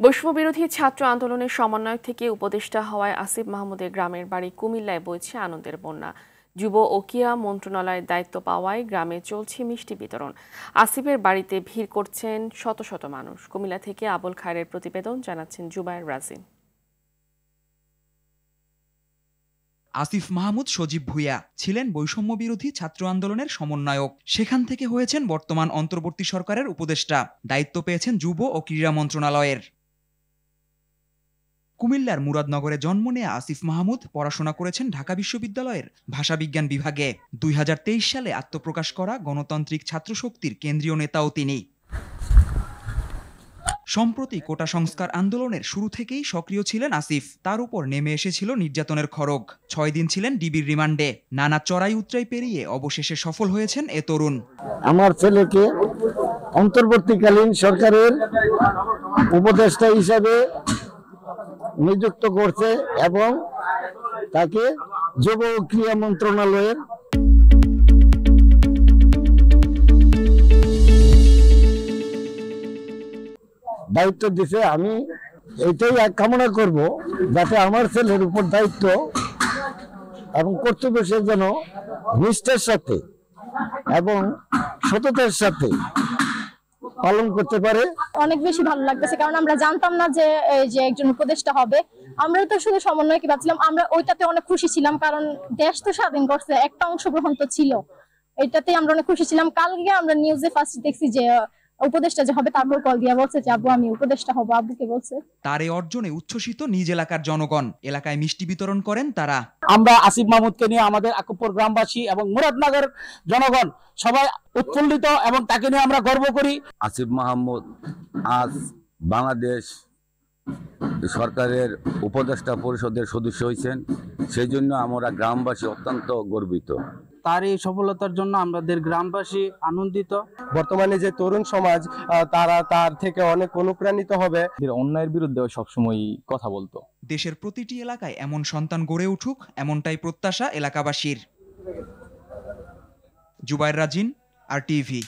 বৈষম্যবিরোধী ছাত্র আন্দোলনের সমন্বয়ক থেকে উপদেষ্টা হওয়ায় আসিফ মাহমুদের গ্রামের বাড়ি কুমিল্লায় বইছে আনন্দের বন্যা। যুব ও ক্রীড়া মন্ত্রণালয়ের দায়িত্ব পাওয়ায় গ্রামে চলছে মিষ্টি বিতরণ। আসিফের বাড়িতে ভিড় করছেন শত শত মানুষ। কুমিল্লা থেকে আবুল খায়ের প্রতিবেদন জানাচ্ছেন জুবায়ের রাজিন আসিফ মাহমুদ সজীব ভুইয়া ছিলেন বৈষম্য বিরোধী ছাত্র আন্দোলনের সমন্বয়ক। সেখান থেকে হয়েছেন বর্তমান অন্তর্বর্তী সরকারের উপদেষ্টা। দায়িত্ব পেয়েছেন যুব ও ক্রীড়া মন্ত্রণালয়ের। কুমিল্লার মুরাদনগরে জন্ম নেয়া আসিফ মাহমুদ পড়াশোনা করেছেন ঢাকা বিশ্ববিদ্যালয়ের ভাষাবিজ্ঞান বিভাগে। দুই সালে আত্মপ্রকাশ করা গণতান্ত্রিক ছাত্র শক্তির কেন্দ্রীয় নেতাও তিনি। সম্প্রতি কোটা সংস্কার আন্দোলনের শুরু থেকেই সক্রিয় ছিলেন আসিফ। তার উপর নেমে এসেছিল নির্যাতনের খড়গ। ছয় দিন ছিলেন ডিবির রিমান্ডে। নানা চড়াই উতরাই পেরিয়ে অবশেষে সফল হয়েছেন এ তরুণ। আমার ছেলেকে অন্তর্বর্তীকালীন সরকারের উপদেষ্টা হিসাবে নিযুক্ত করছে এবং তাকে যুব ক্রিয়া মন্ত্রণালয়ের দায়িত্ব দিছে। আমি এটাই এক কামনা করব যাতে আমার ছেলের উপর দায়িত্ব এবং কর্তব্য সে যেন নিষ্ঠার সাথে এবং সততার সাথে পালন করতে পারে? অনেক বেশি ভালো লাগতেছে, কারণ আমরা জানতাম না যে, এই যে একজন উপদেষ্টা হবে। আমরা তো শুধু সমন্বয় কি ভাবছিলাম, আমরা ওইটাতে অনেক খুশি ছিলাম, কারণ দেশ তো স্বাধীন করছে, একটা অংশগ্রহণ তো ছিল। এটাতে আমরা অনেক খুশি ছিলাম। কালকে আমরা নিউজে ফার্স্ট দেখছি যে উপদেষ্টা যে হবে তারপর কল দিয়া বলছে যে আব্বু আমি উপদেষ্টা হব। আব্বুকে বলছে। তার এই অর্জনে উচ্ছ্বসিত নিজ এলাকার জনগণ। এলাকায় মিষ্টি বিতরণ করেন তারা। আমরা আসিফ মাহমুদকে নিয়ে আমাদের আকুপুর গ্রামবাসী এবং মুরাদনগর জনগণ সবাই উৎফুল্লিত এবং তাকে নিয়ে আমরা গর্ব করি। আসিফ মাহমুদ আজ বাংলাদেশ সরকারের উপদেষ্টা পরিষদের সদস্য হয়েছেন। সেই জন্য আমরা গ্রামবাসী অত্যন্ত গর্বিত। তার এই সফলতার জন্য আমাদের গ্রামবাসী আনন্দিত। বর্তমানে যে তরুণ সমাজ আহ, তারা তার থেকে অনেক অনুপ্রাণিত হবে। অন্যায়ের বিরুদ্ধে সবসময় কথা বলতো। দেশের প্রতিটি এলাকায় এমন সন্তান গড়ে উঠুক এমনটাই প্রত্যাশা এলাকাবাসীর। Zubair Rajin R TV.